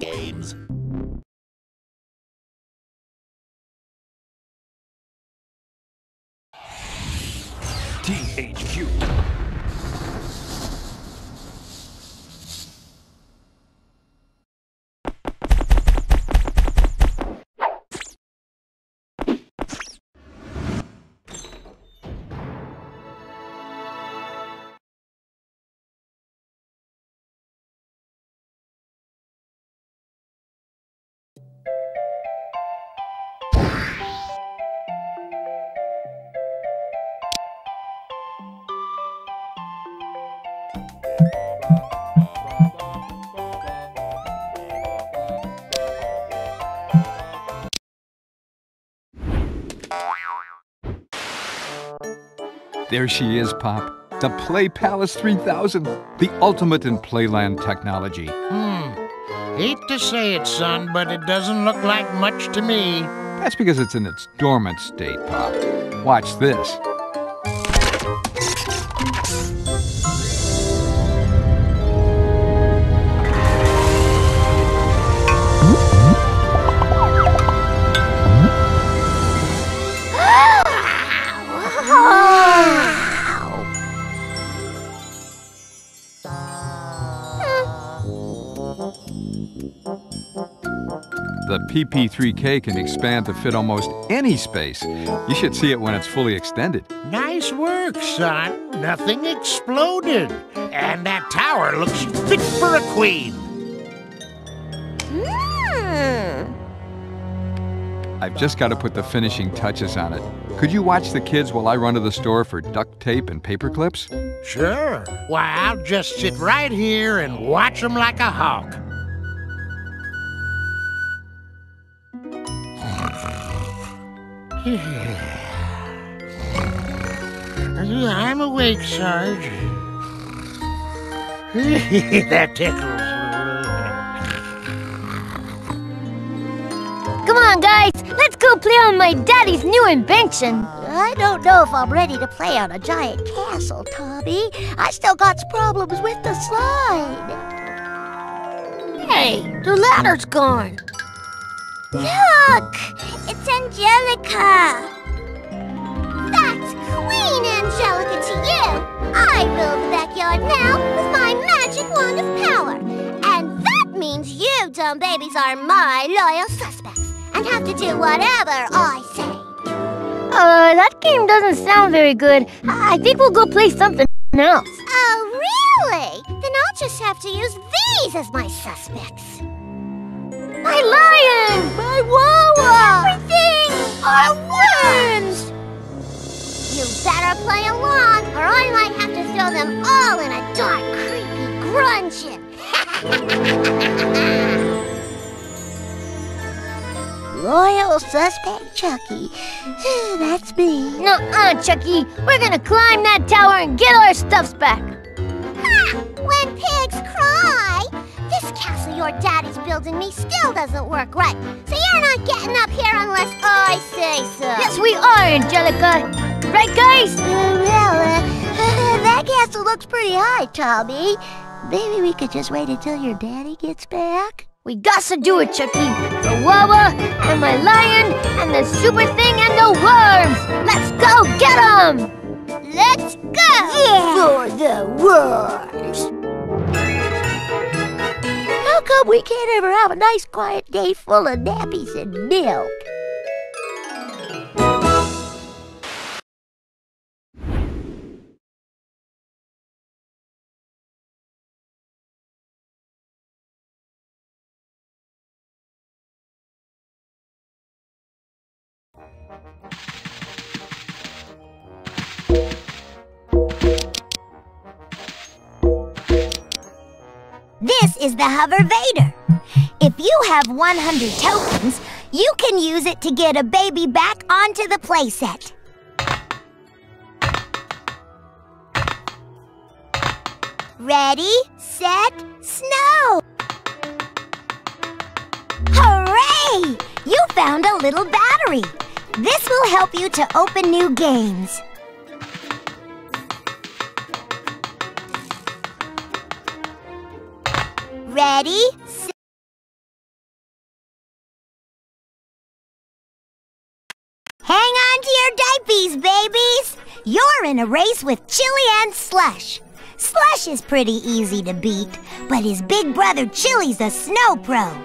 Games. There she is, Pop. The Play Palace 3000, the ultimate in Playland technology. Hmm. Hate to say it, son, but it doesn't look like much to me. That's because it's in its dormant state, Pop. Watch this. PP3K can expand to fit almost any space. You should see it when it's fully extended. Nice work, son. Nothing exploded. And that tower looks fit for a queen. Hmm. I've just got to put the finishing touches on it. Could you watch the kids while I run to the store for duct tape and paper clips? Sure. Why, I'll just sit right here and watch them like a hawk. I'm awake, Sarge. that tickles. Come on, guys. Let's go play on my daddy's new invention. I don't know if I'm ready to play on a giant castle, Tommy. I still got problems with the slide. Hey, the ladder's gone. Look! It's Angelica! That's Queen Angelica to you! I rule the backyard now with my magic wand of power. And that means you dumb babies are my loyal suspects and have to do whatever I say. Uh, that game doesn't sound very good. I think we'll go play something else. Oh, really? Then I'll just have to use these as my suspects. My lion! My Wawa! Everything! Our worms! You better play along, or I might have to throw them all in a dark, creepy grungeon. Loyal suspect Chucky. That's me. Nuh-uh, Chucky. We're gonna climb that tower and get our stuffs back. Your daddy's building me still doesn't work right. So you're not getting up here unless I say so. Yes, we are, Angelica. Right, guys? Uh, well, uh, that castle looks pretty high, Tommy. Maybe we could just wait until your daddy gets back? We got to do it, Chucky. The Wawa, and my lion, and the super thing, and the worms. Let's go get them! Let's go! Yeah! For the worms. Come we can't ever have a nice quiet day full of nappies and milk? This is the Hover Vader. If you have 100 tokens, you can use it to get a baby back onto the playset. Ready, set, snow! Hooray! You found a little battery. This will help you to open new games. Ready? Hang on to your diapies, babies! You're in a race with Chili and Slush. Slush is pretty easy to beat, but his big brother Chili's a snow pro.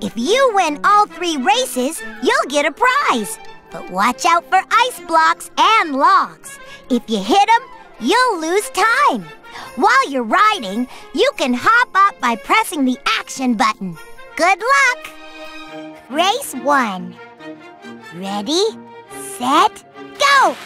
If you win all three races, you'll get a prize. But watch out for ice blocks and logs. If you hit them, you'll lose time. While you're riding, you can hop up by pressing the action button. Good luck! Race one. Ready, set, go!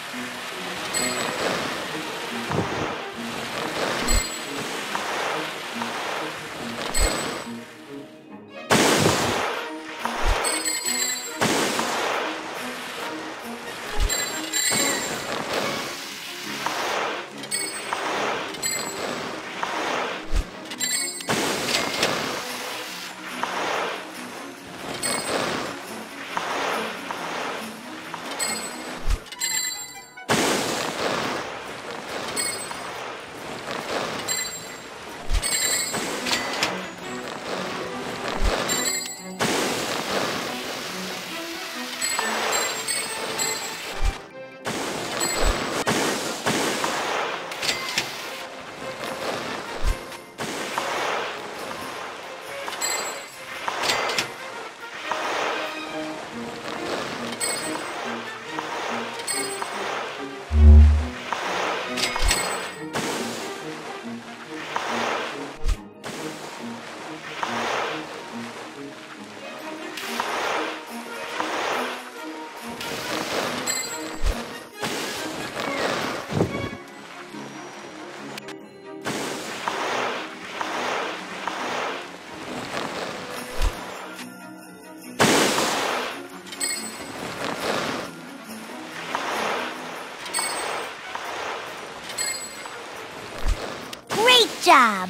Great job!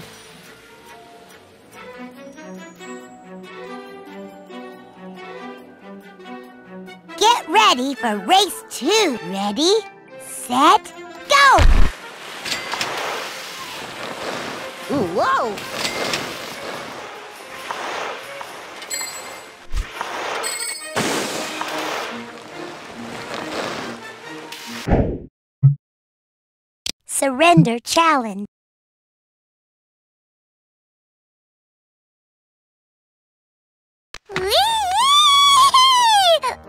Get ready for race two. Ready, set, go! Ooh, whoa! Surrender challenge.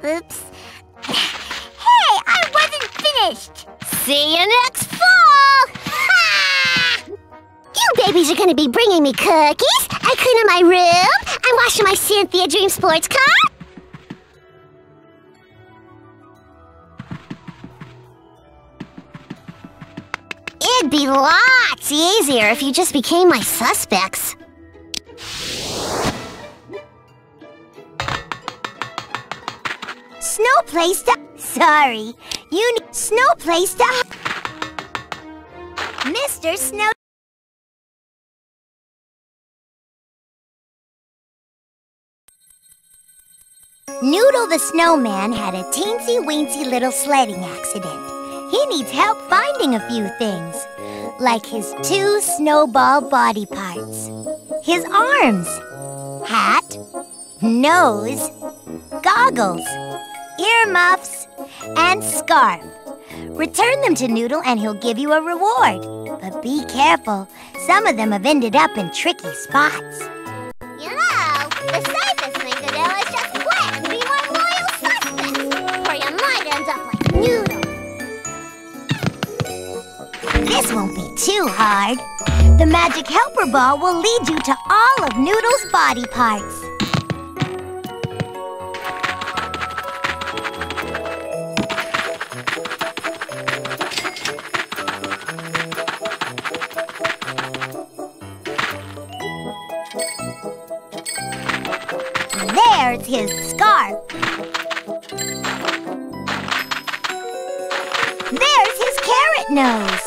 Oops. Hey, I wasn't finished. See you next fall. Ha! You babies are gonna be bringing me cookies. I clean up my room. I'm washing my Cynthia Dream sports car. It'd be lots easier if you just became my suspects. Snow place to. Sorry, you need snow place to. Mr. Snow. Noodle the snowman had a teensy weensy little sledding accident. He needs help finding a few things, like his two snowball body parts, his arms, hat, nose, goggles, earmuffs, and scarf. Return them to Noodle and he'll give you a reward. But be careful, some of them have ended up in tricky spots. You know, the safest thing to do is just quit and be my loyal suspects, or you might end up like Noodle. This won't be too hard. The magic helper ball will lead you to all of Noodle's body parts. There's his scarf. There's his carrot nose.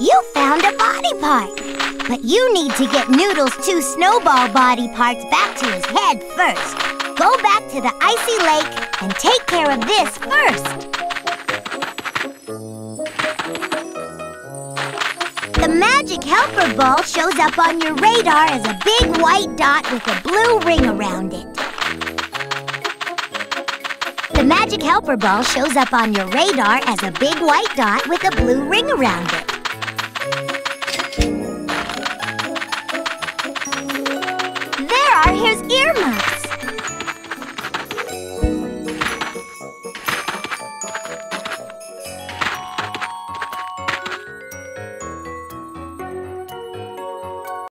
You found a body part. But you need to get Noodle's two snowball body parts back to his head first. Go back to the icy lake and take care of this first. Magic helper ball shows up on your radar as a big white dot with a blue ring around it. The magic helper ball shows up on your radar as a big white dot with a blue ring around it.